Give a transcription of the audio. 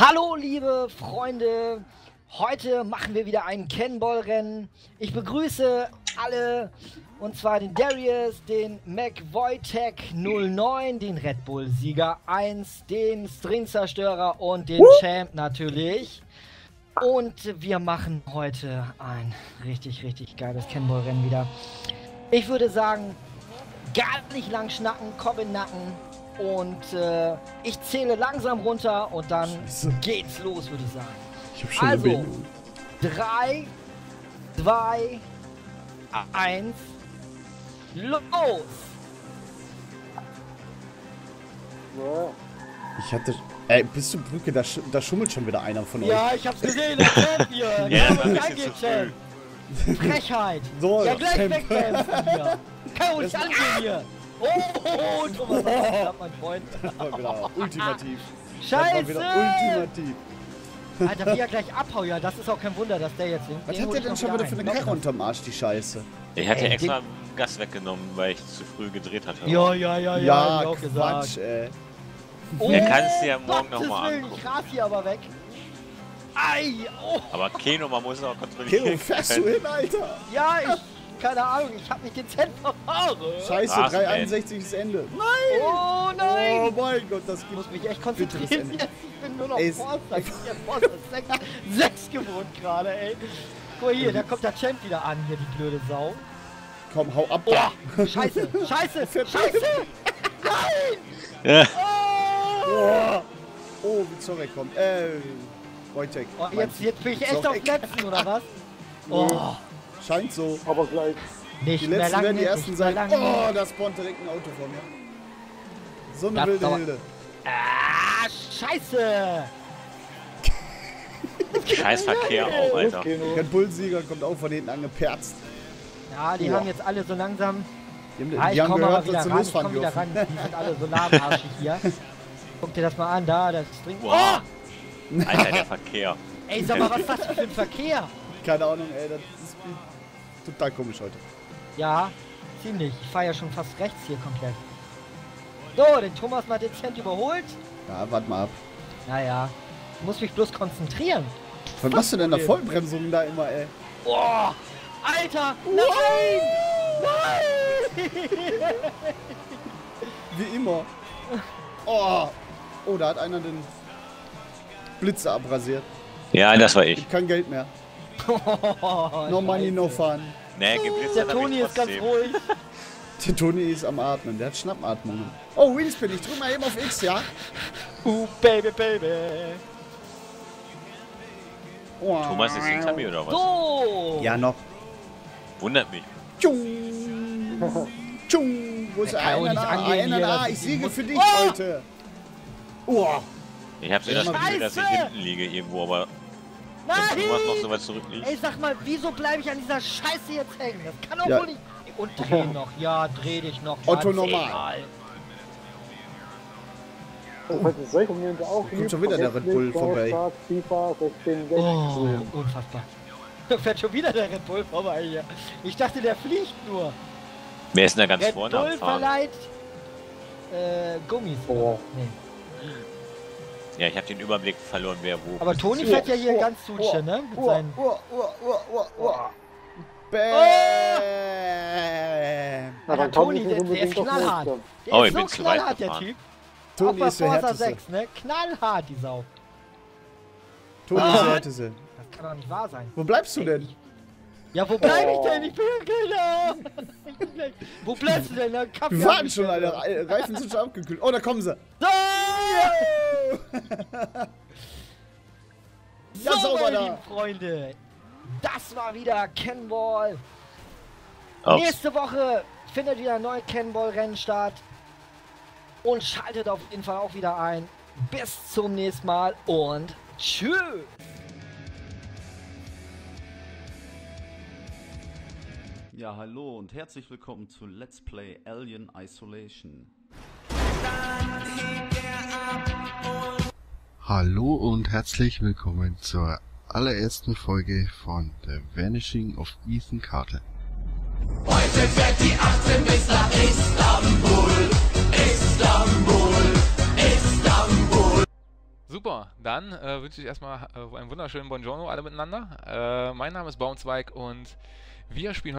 Hallo liebe Freunde, heute machen wir wieder ein Cannonball-Rennen. Ich begrüße alle, und zwar den Darius, den Mac Wojtek 09, den Red Bull Sieger 1, den Stringzerstörer und den. Champ natürlich. Und wir machen heute ein richtig, richtig geiles Cannonball-Rennen wieder. Ich würde sagen, gar nicht lang schnacken, komm in Nacken. Und äh, ich zähle langsam runter und dann Scheiße. geht's los, würde ich sagen. Ich hab schon also, 3, 2, 1, los! Ich hatte. Ey, bist du Brücke? Da, sch da schummelt schon wieder einer von euch. Ja, ich hab's gesehen, der Champ hier. ja, das ist Champ. Frechheit. So, ja, gleich weg, Champ. Kann ruhig angehen hier. Oh, oh, Thomas, das mein Freund. genau, ultimativ. Scheiße! ultimativ. Alter, wie er gleich abhaut, ja, das ist auch kein Wunder, dass der jetzt hinten. Was hat der denn schon wieder für eine Karre unterm Arsch, die Scheiße? Ich hatte ey, extra Gas weggenommen, weil ich zu früh gedreht hatte. Ja, ja, ja, ja, ja, auch Quatsch, ey. Oh, er kann es dir morgen nochmal angucken. Ich ras hier aber weg. Ei, oh. Aber Keno, man muss es auch kontrollieren. Keno, fährst du hin, Alter? Ja, ich keine Ahnung, ich hab mich dezent verfahren. Scheiße, 361 ist Ende. Nein! Oh nein! Oh mein Gott, das gibt... Ich muss mich echt konzentrieren jetzt. Ich bin nur noch Forster. Ich bin Forster 6, 6 gewohnt gerade, ey. Guck mal hier, da kommt der Champ wieder an, hier, die blöde Sau. Komm, hau ab. Oh, scheiße, scheiße, scheiße! Nein! Ja. Oh, oh wie Zorek kommt. Äh, Wojtek. Oh, jetzt, jetzt bin ich echt auf Plätzen, oder was? Oh. Scheint so. Aber gleich. Nicht die letzten lang, werden die ersten sein. Oh, da spawnt direkt ein Auto vor mir. So eine das wilde dauert. Hilde. Ah, scheiße! Scheiß Verkehr auch, Alter. Red Bull-Sieger kommt auch von hinten angeperzt. Ja, die oh. haben jetzt alle so langsam... Die, haben, ah, die haben gehört, dass sie losfahren wieder ran. Die sind alle so lahmarschig hier. Guck dir das mal an, da, das String... Oh! Alter, der Verkehr. Ey, sag mal, was ist das für ein Verkehr? Keine Ahnung, ey, das ist total komisch heute. Ja, ziemlich. Ich fahre ja schon fast rechts hier komplett. So, den Thomas mal dezent überholt. Ja, warte mal ab. Naja, ich muss mich bloß konzentrieren. Was machst du denn in der Vollbremsung da immer, ey? Boah! Alter! Nein! Nein! Wie immer. Oh! Oh, da hat einer den Blitze abrasiert. Ja, das war ich. Ich kann Geld mehr. No money, no fun. Nee, geblitzt Der Toni ist ganz ruhig. Der Toni ist am Atmen, der hat Schnappatmungen. Oh, Wheelspin, ich drück mal eben auf X, ja? Uh, baby, baby. Thomas ist hinter mir oder was? So! Ja, noch. Wundert mich. Tschung! Tschung! Wo ist der NNA? NNA, ich siege für dich oh! heute. Oh. Ich hab's ja das Gefühl, dass ich hinten liege irgendwo, aber Nein! Wenn noch so weit zurückliegt. Ey, sag mal, wieso bleibe ich an dieser Scheiße jetzt hängen? Das kann doch ja. wohl nicht... Und dreh noch, ja, dreh dich noch. Otto normal. Oh, Kommt schon wieder der Red Bull vorbei. FIFA 16, oh, unfassbar. Da fährt schon wieder der Red Bull vorbei hier. Ich dachte, der fliegt nur. Wer ist denn da ganz Red vorne? Red Bull verleiht äh, Gummis. Oh. Nee. Ja, ich habe den Überblick verloren, wer wo. Aber Toni fährt ja hier ganz Sutsche, ne? Mit seinen... Oh, oh, oh, oh, oh. Bäm! Oh! Aber Toni, der, der ist knallhart. Der oh, ist so knallhart, der Typ. Toni ist der Forza 6, ne? Knallhart, die Sau. Toni ist der Härteste. Das kann doch nicht wahr sein. Wo bleibst du denn? Ja, wo bleib ich denn? Ich bin ja keiner. wo bleibst du denn? Wir warten schon, Alter. Reifen sind schon abgekühlt. Oh, da kommen sie. So! ja, so, meine da. lieben Freunde, das war wieder Cannonball. Ups. Nächste Woche findet wieder ein neues Cannonball-Rennen statt. Und schaltet auf jeden Fall auch wieder ein. Bis zum nächsten Mal und tschüss. Ja, hallo und herzlich willkommen zu Let's Play Alien Isolation. Hallo und herzlich willkommen zur allerersten Folge von The Vanishing of Ethan Carter. Heute fährt die 18 bis nach Istanbul, Istanbul, Istanbul. Super, dann äh, wünsche ich erstmal äh, einen wunderschönen Buongiorno alle miteinander. Äh, mein Name ist Baumzweig und wir spielen